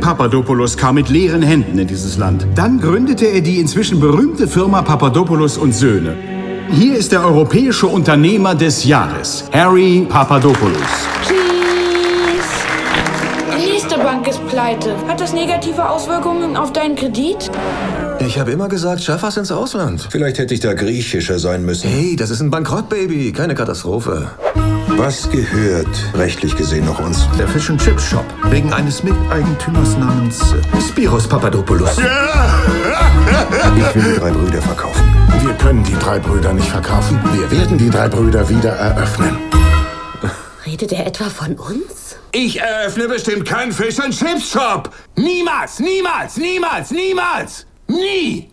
Papadopoulos kam mit leeren Händen in dieses Land. Dann gründete er die inzwischen berühmte Firma Papadopoulos und Söhne. Hier ist der europäische Unternehmer des Jahres, Harry Papadopoulos. Tschüss. Die nächste Bank ist pleite. Hat das negative Auswirkungen auf deinen Kredit? Ich habe immer gesagt, schaff was ins Ausland. Vielleicht hätte ich da griechischer sein müssen. Hey, das ist ein Bankrottbaby, keine Katastrophe. Was gehört rechtlich gesehen noch uns? Der Fish and Chips Shop. Wegen eines Miteigentümers namens äh, Spiros Papadopoulos. Ich will die drei Brüder verkaufen. Wir können die drei Brüder nicht verkaufen. Wir werden die drei Brüder wieder eröffnen. Redet er etwa von uns? Ich eröffne bestimmt keinen Fish and Chips Shop. Niemals, niemals, niemals, niemals. Nie.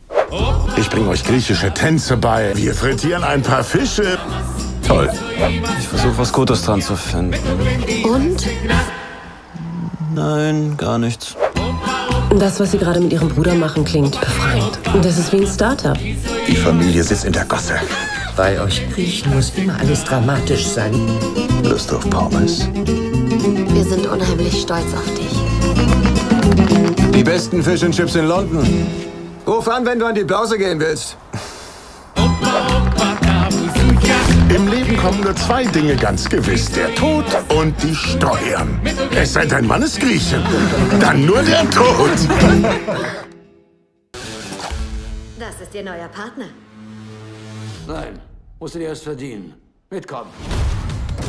Ich bringe euch griechische Tänze bei. Wir frittieren ein paar Fische. Toll. Ich versuche was Gutes dran zu finden. Und? Nein, gar nichts. Das, was Sie gerade mit Ihrem Bruder machen, klingt befreiend. Das ist wie ein Startup. Die Familie sitzt in der Gosse. Bei euch Griechen muss immer alles dramatisch sein. Lust auf Pommes? Wir sind unheimlich stolz auf dich. Die besten Fish and Chips in London. Ruf an, wenn du an die Börse gehen willst. Im Leben kommen nur zwei Dinge ganz gewiss. Der Tod und die Steuern. Es sei denn, man ist Grieche. Dann nur der Tod. Das ist ihr neuer Partner. Nein, musst du dir erst verdienen. Mitkommen.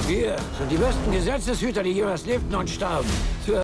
Wir sind die besten Gesetzeshüter, die jemals lebten und starben. Für